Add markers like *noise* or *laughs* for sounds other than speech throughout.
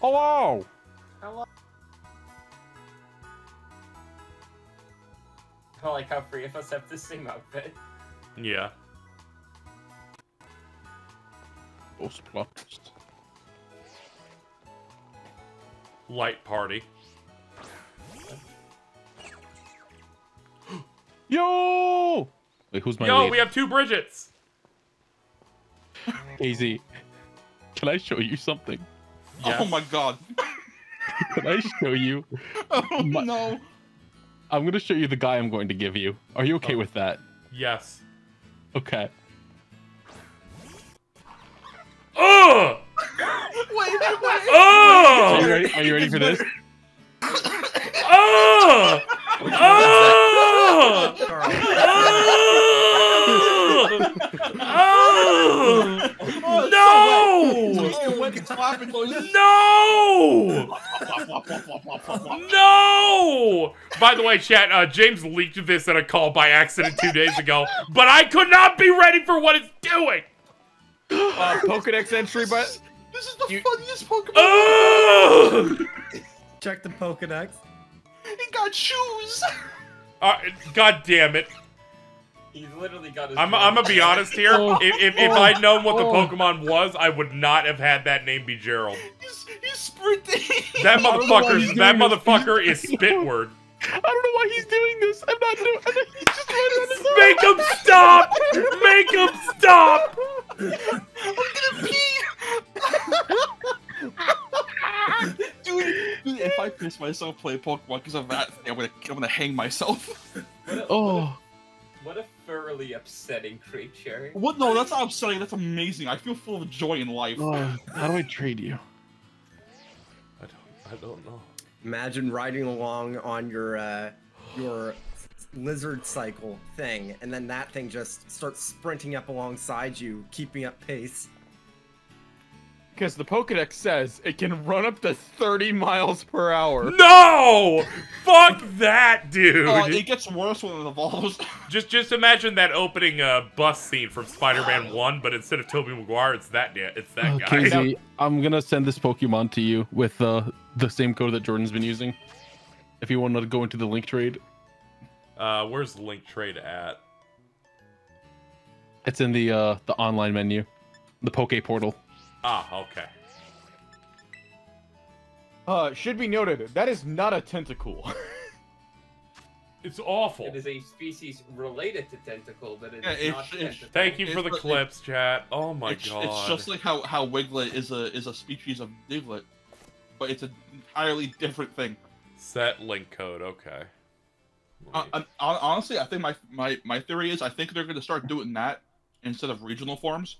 Hello. Hello. I like how three of us have the same outfit. Yeah. Ghostbusters. Light party. *gasps* Yo! Wait, who's my Yo, lead? we have two Bridgets. Easy. Can I show you something? Yes. Oh my god. *laughs* Can I show you? *laughs* Oh My- no. I'm gonna show you the guy I'm going to give you. Are you okay oh. with that? Yes. Okay. Ugh! *laughs* Wait, wait, wait. Are you ready? Are you ready for this? Ugh! Ugh! Ugh! No! It went clapping going. No! No! By the way, chat, uh, James leaked this at a call by accident two days ago, but I could not be ready for what it's doing! Uh, Pokedex entry, but This is the You- funniest Pokemon. Ugh! Check the Pokedex. He got shoes. Uh, God damn it. He's literally got his. I'm, I'm gonna be honest here. Oh. If, if, if I'd known what the Oh. Pokemon was, I would not have had that name be Gerald. He's, he's sprinting. That *laughs* I don't know why motherfucker, he's that doing motherfucker is *laughs* Spitward. I don't know why he's doing this. I'm not doing. I'm not, he's just running on his own. Make him stop! Make him stop! I'm gonna pee. *laughs* dude, dude, if I piss myself playing Pokemon because of that, I'm gonna, I'm gonna hang myself. What a, Oh, what a thoroughly upsetting creature. What? No, that's not upsetting. That's amazing. I feel full of joy in life. oh, how do I trade you? I don't, I don't know. Imagine riding along on your uh, your lizard cycle thing, and then that thing just starts sprinting up alongside you, keeping up pace. Because the Pokedex says it can run up to 30 miles per hour. No! Fuck that, dude! Uh, it gets worse when it evolves. *laughs* Just just imagine that opening uh, bus scene from Spider-Man 1, but instead of Tobey Maguire, it's that da- it's that Oh, guy. Casey, I'm gonna send this Pokemon to you with uh, the same code that Jordan's been using. If you want to go into the link trade, Uh, where's Link Trade at? it's in the uh, the online menu, the Poke Portal. Ah, okay. Uh, should be noted, that is not a Tentacool. *laughs* It's awful. It is a species related to Tentacool, but it is Yeah, it's- not it's- Tentacool. Thank you for It's the the- clips, chat. Oh my it's, god. it's just like how how Wiglett is a is a species of Diglett, but it's an entirely different thing. Set link code, okay. Uh, and honestly, I think my my my theory is I think they're going to start doing that instead of regional forms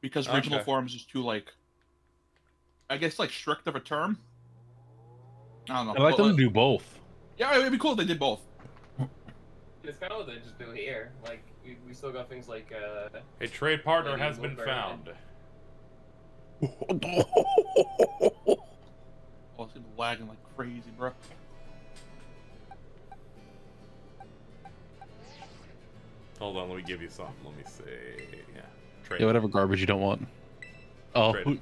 because regional Okay. forms is too like I guess like strict of a term. I don't know. I like but, them to do both. Yeah, it'd be cool if they did both. *laughs* It's kind of what they just do here. Like we, we still got things like uh, A trade partner has been found. *laughs* Oh, it's lagging like crazy, bro. Hold on, let me give you something. Let me see. Yeah. Trade. Yeah, whatever garbage you don't want. Oh, *laughs*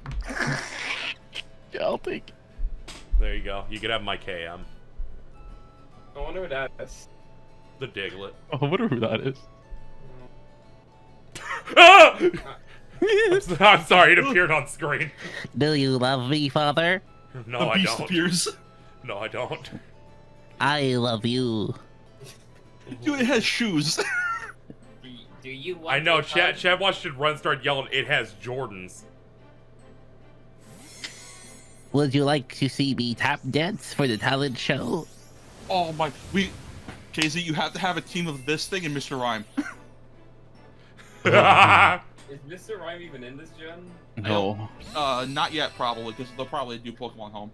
yeah, I'll take. it. There you go. You can have my KM. I wonder what that is. The Diglett. *laughs* Oh, I wonder who that is. ah! *laughs* I'm, s- I'm sorry, it appeared on screen. Do you love me, father? No, the I beast don't. appears. No, I don't. I love you. Dude, it has shoes. Do, you want I know. Chad. Chad watched it run, start yelling. It has Jordans. Would you like to see me tap dance for the talent show? oh my, we, Casey, you have to have a team of this thing and Mr. Rime. *laughs* *laughs* Is Mr. Rime even in this gen? No. Uh, not yet, probably, because they'll probably do Pokemon Home.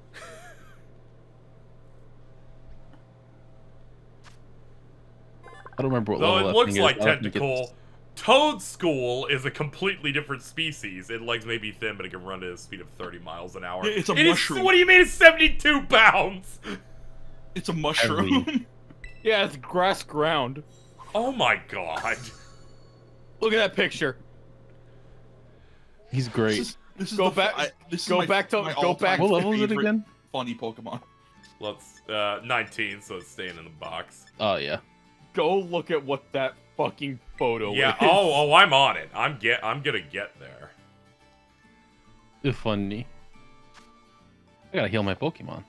I don't remember what Though level it that looks thing like is. I don't think Tentacool. Toedscool is a completely different species. It legs may be thin, but it can run at a speed of 30 miles an hour. It's a It is- mushroom. what do you mean it's 72 pounds? It's a mushroom. *laughs* Yeah, it's grass ground. Oh my god. Look at that picture. He's great. This is, This is Go the, back- I, this is go my- back to- my go back- What level is it again? Funny Pokemon. Let's uh 19, so it's staying in the box. Oh yeah. Go look at what that fucking photo Yeah. is. Oh, oh, I'm on it. I'm get. I'm gonna get there. It's funny. I gotta heal my Pokemon.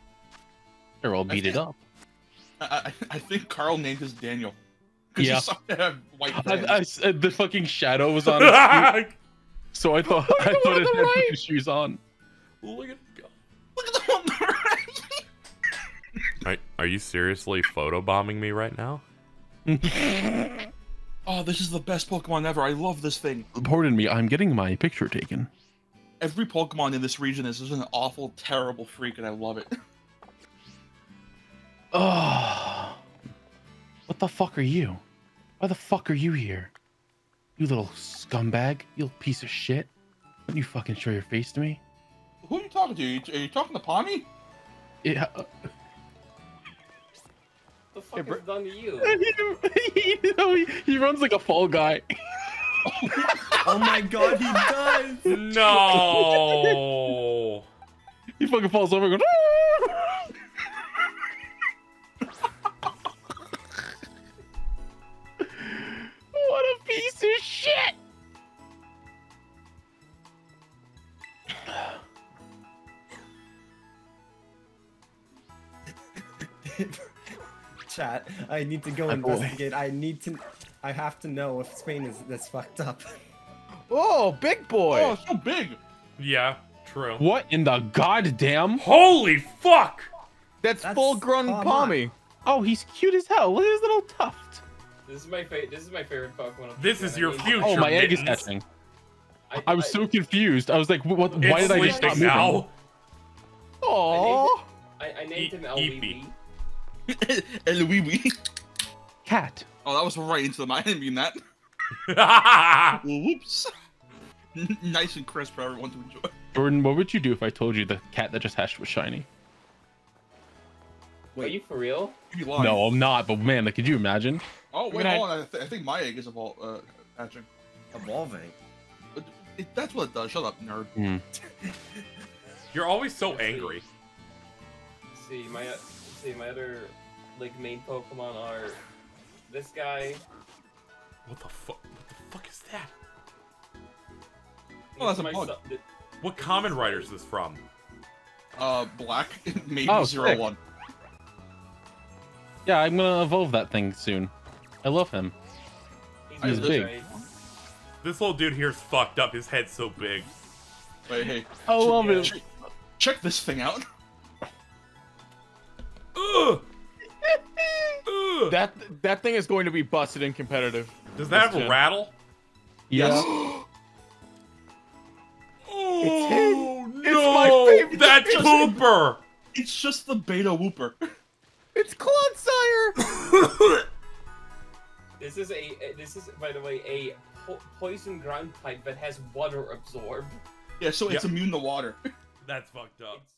They're all beat it up. I, I, I think Carl named his Daniel. Yeah. saw it have white I, bands. I s- the fucking shadow was on *laughs* his so I thought *laughs* I thought it on had the right. shoes on. Look at. Look at the one on the right. *laughs* Are, are you seriously photobombing me right now? *laughs* Oh, this is the best Pokemon ever. I love this thing. Pardon me, I'm getting my picture taken. Every Pokemon in this region is just an awful, terrible freak, and I love it. Oh, *sighs* what the fuck are you? Why the fuck are you here? You little scumbag! You little piece of shit! Don't you fucking show your face to me? Who are you talking to? Are you, are you talking to Pawmi? Yeah. Uh, the fuck bro- done to you? *laughs* he, you know, he, he runs like a fall guy. *laughs* Oh my god, he does! No. *laughs* He fucking falls over and ah! Chat, I need to go My boy. investigate. I need to. I have to know if Spain is this fucked up. Oh, big boy. Oh, so big. yeah. True. What in the goddamn? Holy fuck! That's, That's full-grown Pawmot. Pawmi. Oh, he's cute as hell. Look at his little tuft. This is my fa- This is my favorite Pokemon. This is your future. Oh, my egg is hatching. I was so confused. I was like, what? It's why did I just stop sleeping moving? now. Oh. I, I named him Eepy. LVV. Eluiwi. Cat. Oh, that was right into the mind. I didn't mean that. *laughs* Whoops. nice and crisp for everyone to enjoy. Jordan, what would you do if I told you the cat that just hatched was shiny? Wait, Are you for real? You. No, I'm not. But man, like, could you imagine? Oh, wait, I mean, hold on. I, th- I think my egg is evol- uh, hatching. Evolving. But It, that's what it does. Shut up, nerd. *laughs* You're always so angry. Let's see my let's see my other like main Pokemon are this guy. What the fuck? What the fuck is that? Oh, that's a bug. su- What common writer is this from? Uh, black, *laughs* maybe Oh, zero sick. one. Yeah, I'm gonna evolve that thing soon. I love him. He's, He's big. great. This little dude here's fucked up. His head's so big. Wait, hey, I love Yeah. it. check, check this thing out. *laughs* Ugh. That that thing is going to be busted in competitive. Does that have a Yes. rattle? Yeah. *gasps* Oh It's no! my favorite That's division. Pooper. It's just the beta Wooper. *laughs* It's Clodsire. *laughs* This is a this is by the way a po- poison ground type that has water absorb. yeah, so it's Yeah. immune to water. *laughs* That's fucked up. It's